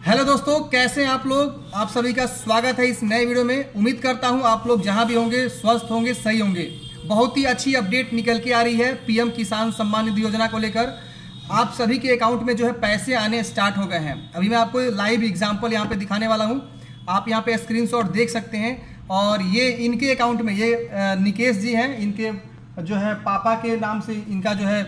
Hello दोस्तों, कैसे हैं आप लोग? आप सभी का स्वागत है इस नए वीडियो में। उम्मीद करता हूँ आप लोग जहाँ भी होंगे, स्वस्थ होंगे, सही होंगे। बहुत ही अच्छी अपडेट निकल के आ रही है पीएम किसान सम्मान निधि योजना को लेकर। आप सभी के अकाउंट में जो है पैसे आने स्टार्ट हो गए हैं। अभी मैं आपको लाइव एग्ज़ाम्पल यहाँ पे दिखाने वाला हूँ। आप यहाँ पे स्क्रीन देख सकते हैं। और ये इनके अकाउंट में, ये निकेश जी हैं। इनके, जो है पापा के नाम से इनका जो है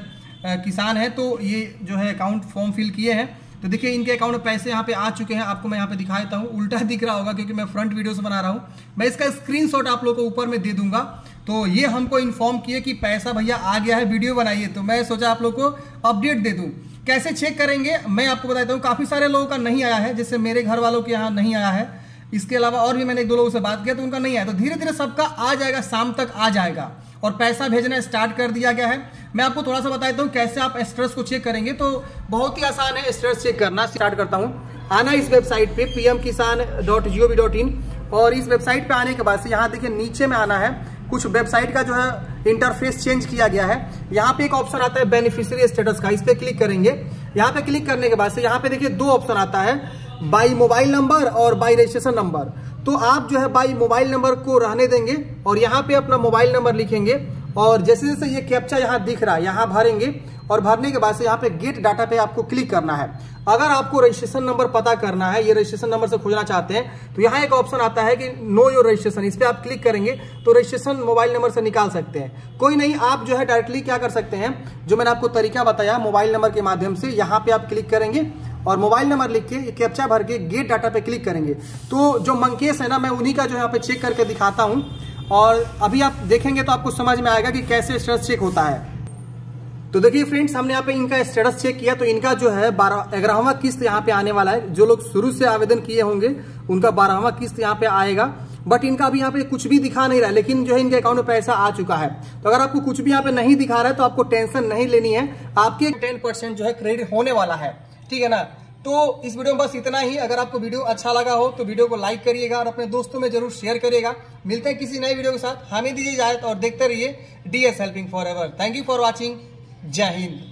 किसान है। तो ये जो है अकाउंट फॉर्म फिल किए हैं। तो देखिए, इनके अकाउंट में पैसे यहाँ पे आ चुके हैं। आपको मैं यहाँ पे दिखा देता हूँ। उल्टा दिख रहा होगा क्योंकि मैं फ्रंट वीडियो से बना रहा हूँ। मैं इसका स्क्रीनशॉट आप लोग को ऊपर में दे दूँगा। तो ये हमको इन्फॉर्म किए कि पैसा भैया आ गया है वीडियो बनाइए। तो मैं सोचा आप लोग को अपडेट दे दूँ। कैसे चेक करेंगे? मैं आपको बताता हूँ, काफ़ी सारे लोगों का नहीं आया है, जैसे मेरे घर वालों के यहाँ नहीं आया है। इसके अलावा और भी मैंने एक दो लोगों से बात किया तो उनका नहीं आया। तो धीरे धीरे सबका आ जाएगा, शाम तक आ जाएगा। और पैसा भेजना स्टार्ट कर दिया गया है। मैं आपको थोड़ा सा बता देता हूँ कैसे आप स्ट्रेस को चेक करेंगे। तो बहुत ही आसान है स्ट्रेस चेक करना। स्टार्ट करता हूँ। आना इस वेबसाइट पे P M Kisan dot G O V dot in और इस वेबसाइट पे आने के बाद से यहाँ देखिए नीचे में आना है। कुछ वेबसाइट का जो है इंटरफेस चेंज किया गया है। यहाँ पे एक ऑप्शन आता है बेनिफिशियरी स्टेटस का। इस पे क्लिक करेंगे। यहाँ पे क्लिक करने के बाद से यहाँ पे देखिए दो ऑप्शन आता है। बाई मोबाइल नंबर और बाई रजिस्ट्रेशन नंबर तो आप जो है बाई मोबाइल नंबर को रहने देंगे और यहाँ पे अपना मोबाइल नंबर लिखेंगे और जैसे जैसे ये कैप्चा यहाँ दिख रहा है, यहाँ भरेंगे और भरने के बाद से यहाँ पे गेट डाटा पे आपको क्लिक करना है। अगर आपको रजिस्ट्रेशन नंबर पता करना है, ये रजिस्ट्रेशन नंबर से खोजना चाहते हैं तो यहाँ एक ऑप्शन आता है कि नो योर रजिस्ट्रेशन इस पर आप क्लिक करेंगे तो रजिस्ट्रेशन मोबाइल नंबर से निकाल सकते हैं। कोई नहीं, आप जो है डायरेक्टली क्या कर सकते हैं, जो मैंने आपको तरीका बताया मोबाइल नंबर के माध्यम से, यहाँ पे आप क्लिक करेंगे और मोबाइल नंबर लिख के कैप्चा भर के गेट डाटा पे क्लिक करेंगे। तो जो मंकेश है ना, मैं उन्हीं का जो यहाँ पे चेक करके दिखाता हूँ। और अभी आप देखेंगे तो आपको समझ में आएगा कि कैसे स्टेटस चेक होता है। तो देखिए फ्रेंड्स हमने यहाँ पे इनका स्टेटस चेक किया तो इनका जो है बारह, ग्यारहवा किस्त यहाँ पे आने वाला है। जो लोग शुरू से आवेदन किए होंगे, उनका बारहवा किस्त यहाँ पे आएगा। बट इनका अभी यहाँ पे कुछ भी दिखा नहीं रहा है, लेकिन जो है इनके अकाउंट में पैसा आ चुका है। तो अगर आपको कुछ भी यहाँ पे नहीं दिखा रहा है तो आपको टेंशन नहीं लेनी है। आपके टेन परसेंट जो है क्रेडिट होने वाला है। ठीक है ना? तो इस वीडियो में बस इतना ही। अगर आपको वीडियो अच्छा लगा हो तो वीडियो को लाइक करिएगा और अपने दोस्तों में ज़रूर शेयर करिएगा। मिलते हैं किसी नए वीडियो के साथ। हमें दीजिए इजाज़त और देखते रहिए DS helping forever thank you for watching जय हिंद।